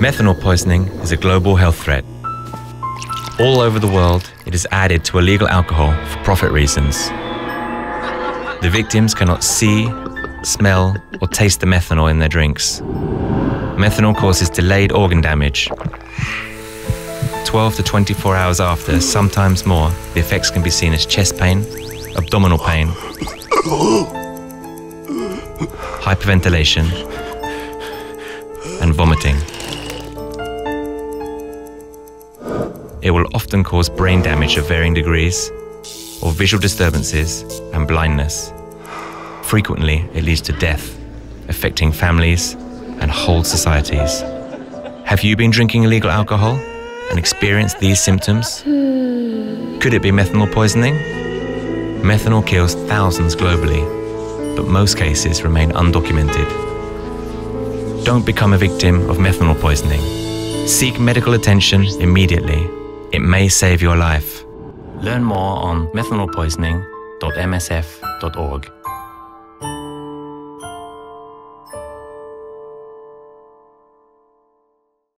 Methanol poisoning is a global health threat. All over the world, it is added to illegal alcohol for profit reasons. The victims cannot see, smell, or taste the methanol in their drinks. Methanol causes delayed organ damage. 12 to 24 hours after, sometimes more, the effects can be seen as chest pain, abdominal pain, hyperventilation, and vomiting. It will often cause brain damage of varying degrees, or visual disturbances and blindness. Frequently, it leads to death, affecting families and whole societies. Have you been drinking illegal alcohol and experienced these symptoms? Could it be methanol poisoning? Methanol kills thousands globally, but most cases remain undocumented. Don't become a victim of methanol poisoning. Seek medical attention immediately. It may save your life. Learn more on methanolpoisoning.msf.org.